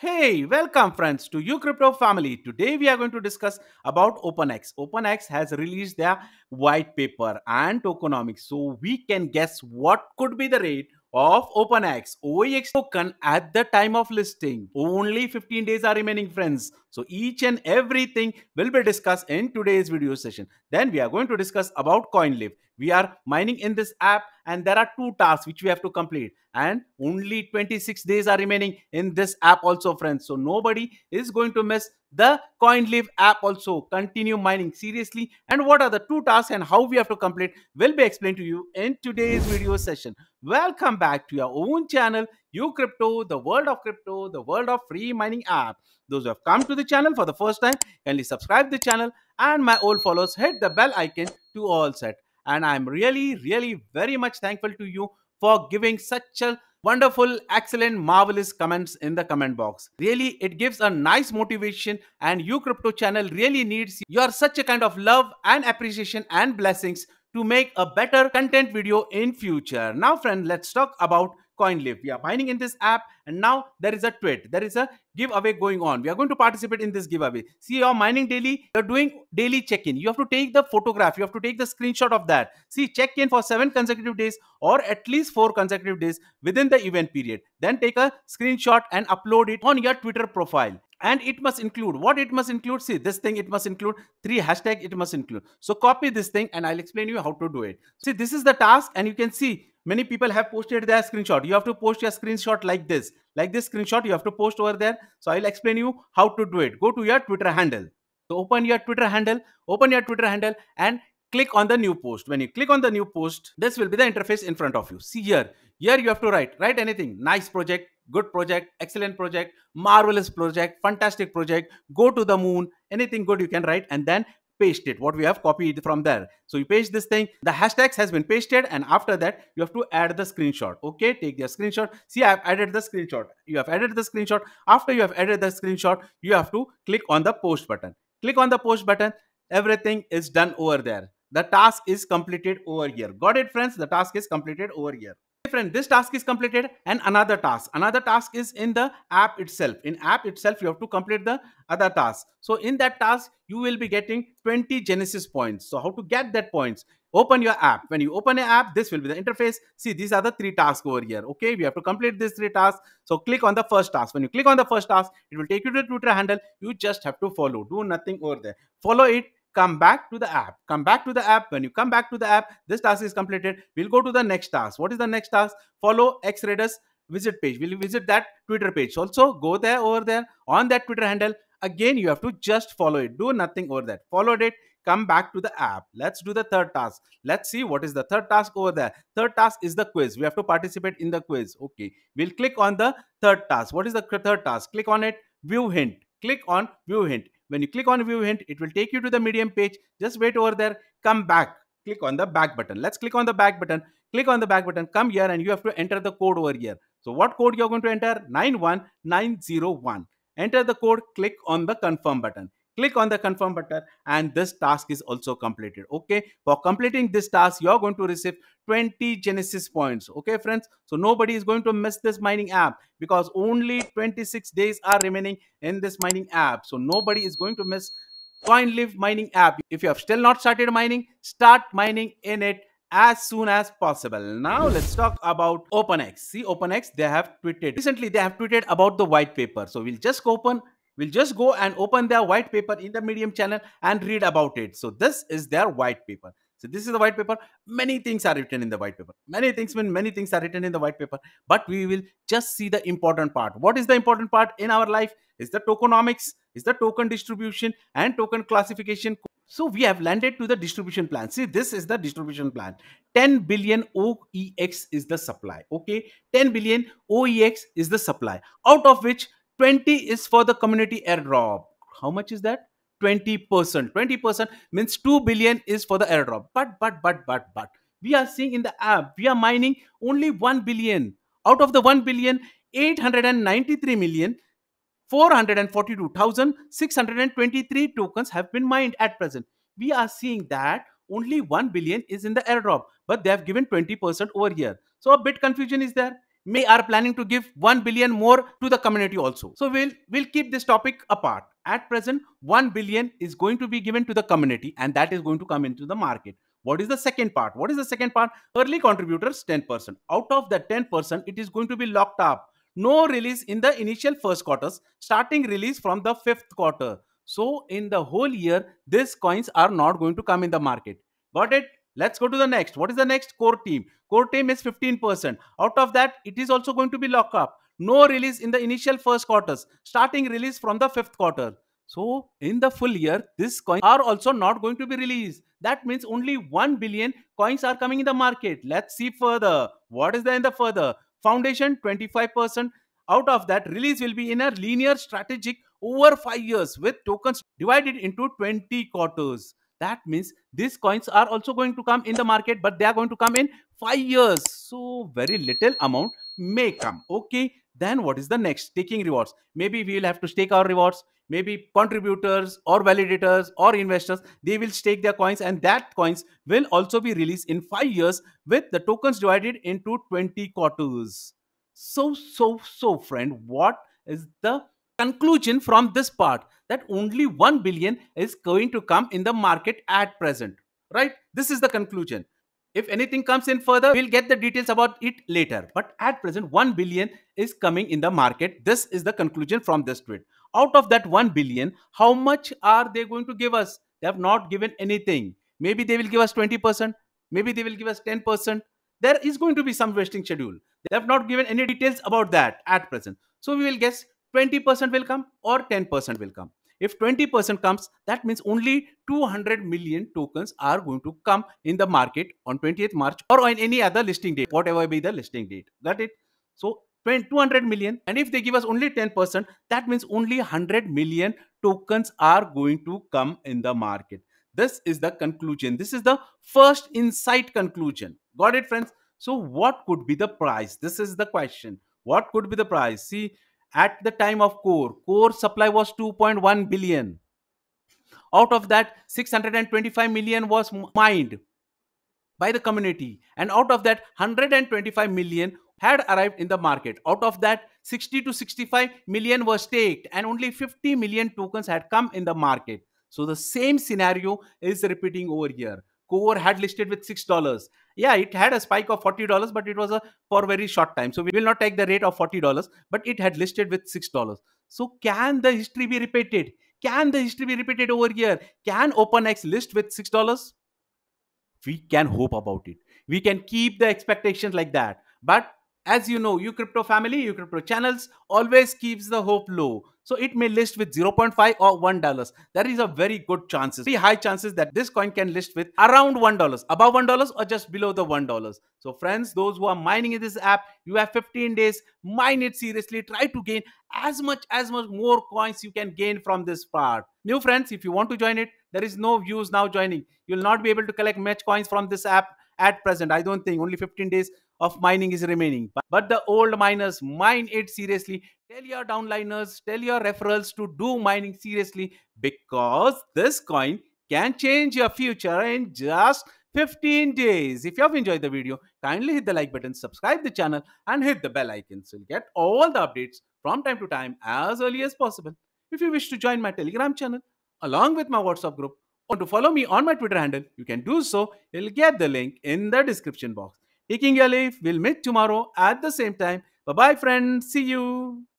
Hey, welcome friends to uCrypto family. Today we are going to discuss about OpenEx. OpenEx has released their white paper and tokenomics so we can guess what could be the rate of OpenEx OEX token at the time of listing. Only 15 days are remaining friends. So each and everything will be discussed in today's video session. Then we are going to discuss about CoinLive. We are mining in this app and there are two tasks which we have to complete. And only 26 days are remaining in this app also friends. So nobody is going to miss the coinlive app also. Continue mining seriously. And what are the two tasks and how we have to complete will be explained to you in today's video session. Welcome back to your own channel Ucrypto the world of crypto the world of free mining app. Those who have come to the channel for the first time kindly subscribe the channel and my old followers hit the bell icon to all set and i'm really really very much thankful to you for giving such a wonderful, excellent, marvelous comments in the comment box. Really, it gives a nice motivation and Ucrypto channel really needs your such a kind of love and appreciation and blessings to make a better content video in future. Now friend, let's talk about CoinLive. We are mining in this app and now there is a tweet. There is a giveaway going on. We are going to participate in this giveaway. See, you're mining daily. You're doing daily check-in. You have to take the photograph. You have to take the screenshot of that. See, check in for seven consecutive days or at least four consecutive days within the event period. Then take a screenshot and upload it on your Twitter profile and it must include what it must include see this thing it must include three hashtag it must include so copy this thing and i'll explain you how to do it see this is the task and you can see many people have posted their screenshot. You have to post your screenshot like this. Like this screenshot you have to post over there. So i'll explain you how to do it. Go to your twitter handle. So open your twitter handle open your twitter handle and click on the new post. When you click on the new post this will be the interface in front of you. See here. Here you have to write write anything. Nice project good project excellent project marvelous project fantastic project. Go to the moon. Anything good you can write and then paste it. What we have copied from there. So you paste this thing. The hashtags has been pasted and after that you have to add the screenshot. Okay take the screenshot. See i have added the screenshot. You have added the screenshot. After you have added the screenshot you have to click on the post button. Click on the post button. Everything is done over there. The task is completed over here. Got it friends? The task is completed over here friend this task is completed and another task. Another task is in the app itself. In app itself you have to complete the other task. So in that task you will be getting 20 genesis points. So how to get that points? Open your app. When you open your app this will be the interface. See these are the three tasks over here. Okay we have to complete these three tasks. So click on the first task. When you click on the first task it will take you to the twitter handle. You just have to follow. Do nothing over there. Follow it come back to the app. Come back to the app. When you come back to the app this task is completed. We'll go to the next task. What is the next task? Follow xraiders visit page. We'll visit that twitter page. Also go there over there. On that twitter handle again you have to just follow it. Do nothing over that. Followed it. Come back to the app. Let's do the third task. Let's see what is the third task over there. Third task is the quiz. We have to participate in the quiz. Okay. We'll click on the third task. What is the third task? Click on it. View hint. Click on view hint when you click on view hint, it will take you to the medium page. Just wait over there, come back, click on the back button. Let's click on the back button. Click on the back button, come here and you have to enter the code over here. So what code you're going to enter? 91901. Enter the code, click on the confirm button click on the confirm button and this task is also completed okay for completing this task you're going to receive 20 genesis points okay friends so nobody is going to miss this mining app because only 26 days are remaining in this mining app so nobody is going to miss coinlive mining app if you have still not started mining start mining in it as soon as possible. Now let's talk about OpenEx. See OpenEx, they have tweeted. Recently, they have tweeted about the white paper. So we'll just open will just go and open their white paper in the medium channel and read about it. So this is their white paper. So this is the white paper. Many things are written in the white paper. Many things mean many things are written in the white paper. But we will just see the important part. What is the important part in our life? Is the tokenomics is the token distribution and token classification. So we have landed to the distribution plan. See this is the distribution plan. 10 billion oex is the supply. Okay? 10 billion oex is the supply. Out of which 20 is for the community airdrop. How much is that? 20%. 20% means 2 billion is for the airdrop. But, but, but, but, but, we are seeing in the app, we are mining only 1 billion. Out of the 1 billion, 893 million 442,623 tokens have been mined at present. We are seeing that only 1 billion is in the airdrop, but they have given 20% over here. So a bit confusion is there may are planning to give 1 billion more to the community also. So we'll we'll keep this topic apart. At present, 1 billion is going to be given to the community and that is going to come into the market. What is the second part? What is the second part? Early contributors 10%. Out of that 10%, it is going to be locked up. No release in the initial first quarters, starting release from the fifth quarter. So in the whole year, these coins are not going to come in the market. Got it? Let's go to the next. What is the next? Core team. Core team is 15%. Out of that, it is also going to be locked up. No release in the initial first quarters, starting release from the fifth quarter. So in the full year, this coin are also not going to be released. That means only 1 billion coins are coming in the market. Let's see further. What is there in the further? Foundation 25%. Out of that, release will be in a linear strategic over 5 years with tokens divided into 20 quarters. That means these coins are also going to come in the market, but they are going to come in 5 years. So very little amount may come. Okay. Then what is the next? Staking rewards. Maybe we will have to stake our rewards maybe contributors or validators or investors they will stake their coins and that coins will also be released in 5 years with the tokens divided into 20 quarters so so so friend what is the conclusion from this part that only 1 billion is going to come in the market at present right this is the conclusion if anything comes in further, we'll get the details about it later. But at present, 1 billion is coming in the market. This is the conclusion from this tweet. Out of that 1 billion, how much are they going to give us? They have not given anything. Maybe they will give us 20%. Maybe they will give us 10%. There is going to be some vesting schedule. They have not given any details about that at present. So we will guess 20% will come or 10% will come. If 20% comes, that means only 200 million tokens are going to come in the market on 28th March or on any other listing date, whatever be the listing date. Got it? So 200 million. And if they give us only 10%, that means only 100 million tokens are going to come in the market. This is the conclusion. This is the first insight conclusion. Got it, friends? So, what could be the price? This is the question. What could be the price? See, at the time of core core supply was 2.1 billion. Out of that 625 million was mined by the community. And out of that 125 million had arrived in the market. Out of that 60 to 65 million was staked and only 50 million tokens had come in the market. So the same scenario is repeating over here core had listed with six dollars. Yeah it had a spike of 40 dollars but it was a for very short time. So we will not take the rate of 40 dollars but it had listed with six dollars. So can the history be repeated? Can the history be repeated over here? Can OpenEx list with six dollars? We can hope about it. We can keep the expectations like that. But as you know, Ucrypto family, Ucrypto channels always keeps the hope low. So it may list with 0.5 or $1. There is a very good chances, very high chances that this coin can list with around $1, above $1 or just below the $1. So friends, those who are mining in this app, you have 15 days, mine it seriously, try to gain as much, as much more coins you can gain from this part. New friends, if you want to join it, there is no views now joining. You'll not be able to collect match coins from this app at present. I don't think only 15 days of mining is remaining. But the old miners mine it seriously. Tell your downliners, tell your referrals to do mining seriously because this coin can change your future in just 15 days. If you have enjoyed the video, kindly hit the like button, subscribe the channel and hit the bell icon so you'll get all the updates from time to time as early as possible. If you wish to join my Telegram channel along with my WhatsApp group or to follow me on my Twitter handle, you can do so. You'll get the link in the description box. Taking your leave. We'll meet tomorrow at the same time. Bye bye, friends. See you.